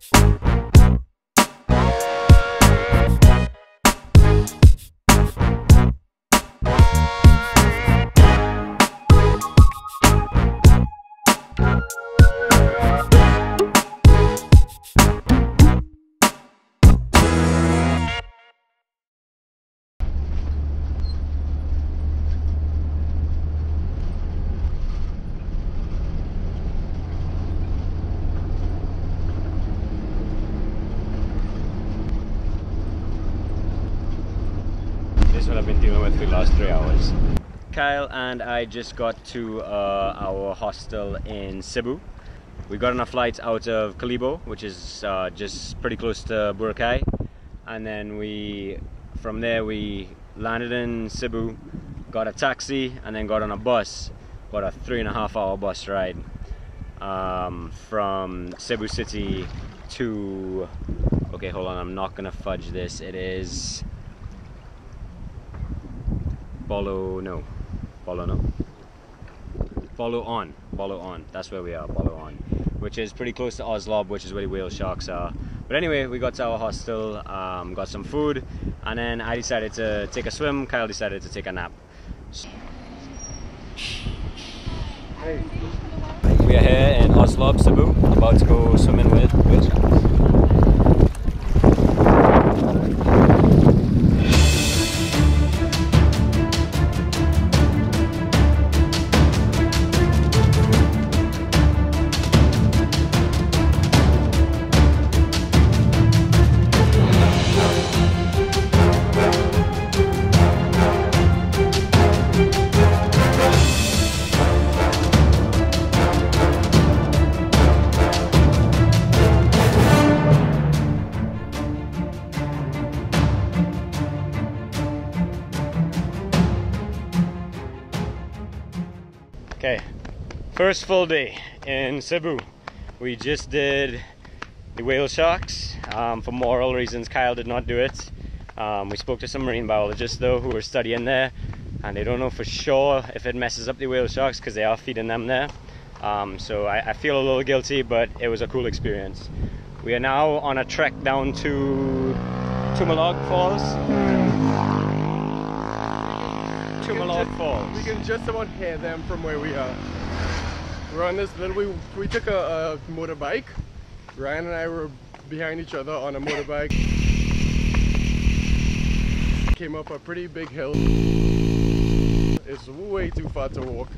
This I've been dealing with the last three hours. Kyle and I just got to uh, our hostel in Cebu. We got on a flight out of Kalibo, which is uh, just pretty close to Boracay, and then we, from there, we landed in Cebu, got a taxi, and then got on a bus. About a three and a half hour bus ride um, from Cebu City to. Okay, hold on. I'm not gonna fudge this. It is. Follow no. Follow no. Follow on. Follow on. That's where we are. Follow on. Which is pretty close to Oslob, which is where the whale sharks are. But anyway, we got to our hostel, um, got some food, and then I decided to take a swim. Kyle decided to take a nap. We are here in Oslob, Cebu, about to go swimming with whale sharks. Okay, first full day in Cebu. We just did the whale sharks. Um, for moral reasons, Kyle did not do it. Um, we spoke to some marine biologists though who were studying there, and they don't know for sure if it messes up the whale sharks because they are feeding them there. Um, so I, I feel a little guilty, but it was a cool experience. We are now on a trek down to Tumalog Falls. Falls. We can just about hear them from where we are. We're on this little. We, we took a, a motorbike. Ryan and I were behind each other on a motorbike. Came up a pretty big hill. It's way too far to walk.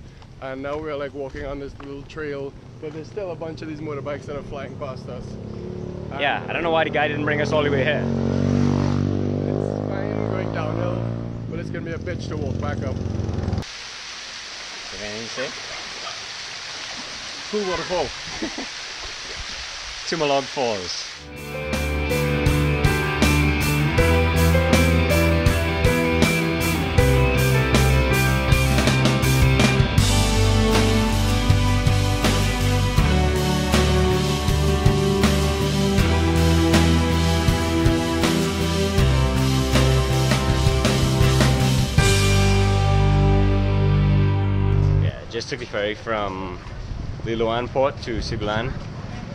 And now we're like walking on this little trail, but there's still a bunch of these motorbikes that are flying past us. Yeah, I don't know why the guy didn't bring us all the way here. It's fine going downhill, but it's gonna be a bitch to walk back up. Say? Cool waterfall. Tumalog Falls. The ferry from Liloan Port to Sibulan,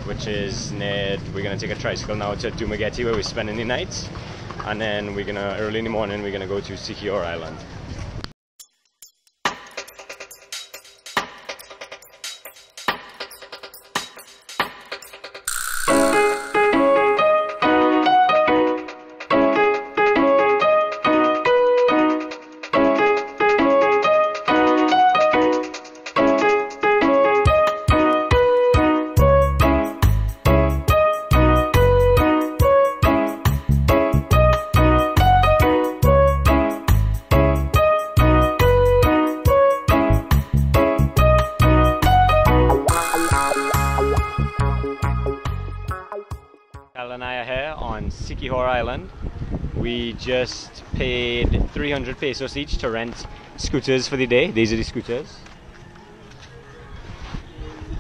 which is near. We're gonna take a tricycle now to Dumaguete where we're spending the night, and then we're gonna early in the morning we're gonna go to Siquijor Island. On Siquijor Island. We just paid 300 pesos each to rent scooters for the day. These are the scooters.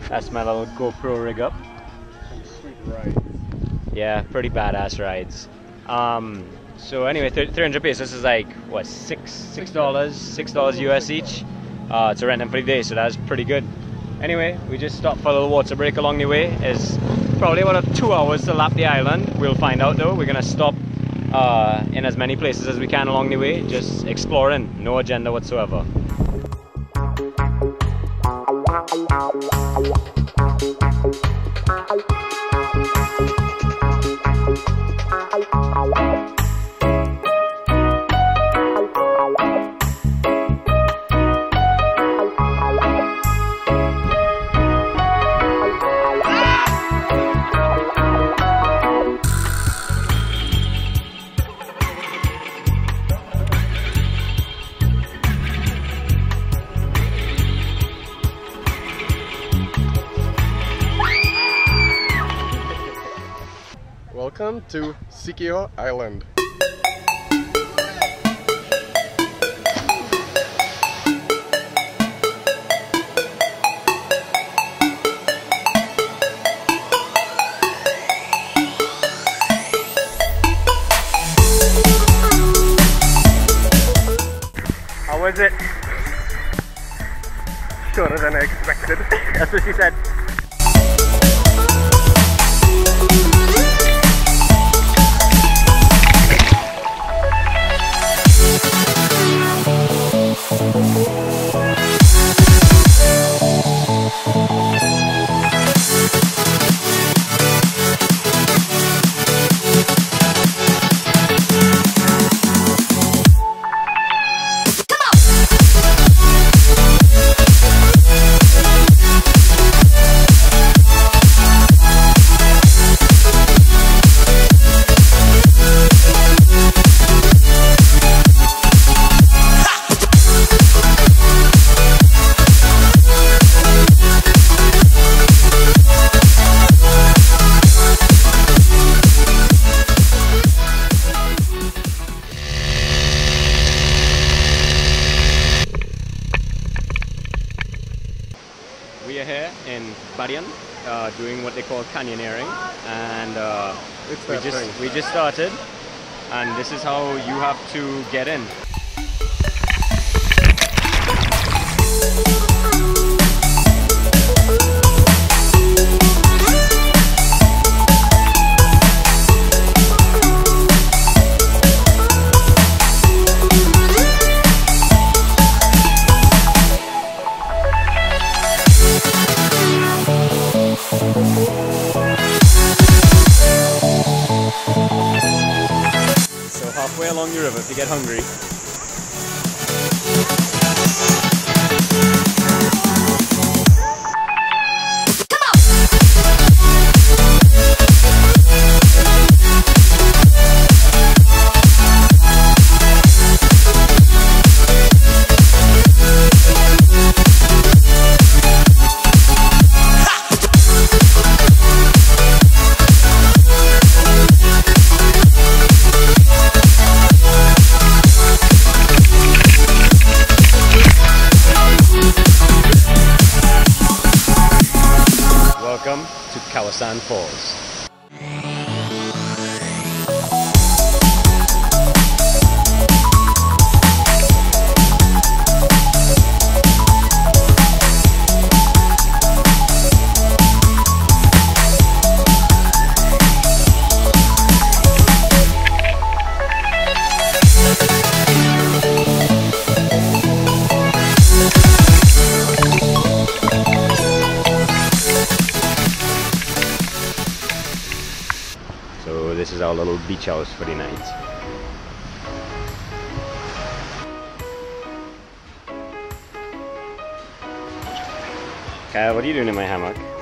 That's my little GoPro rig up. Yeah, pretty badass rides. Um, so anyway, 300 pesos is like what six six dollars six dollars US each uh, to rent them for the day. So that's pretty good. Anyway, we just stopped for a little water break along the way. As probably about two hours to lap the island. We'll find out though. We're gonna stop uh, in as many places as we can along the way, just exploring, no agenda whatsoever. Welcome to Siquijor Island. How was it? Shorter than I expected. That's what she said. In Badian, uh, doing what they call canyoneering, and uh, we just thing. we just started, and this is how you have to get in. Along the river, if you get hungry, Kawasan little beach house for the night. Kyle, what are you doing in my hammock?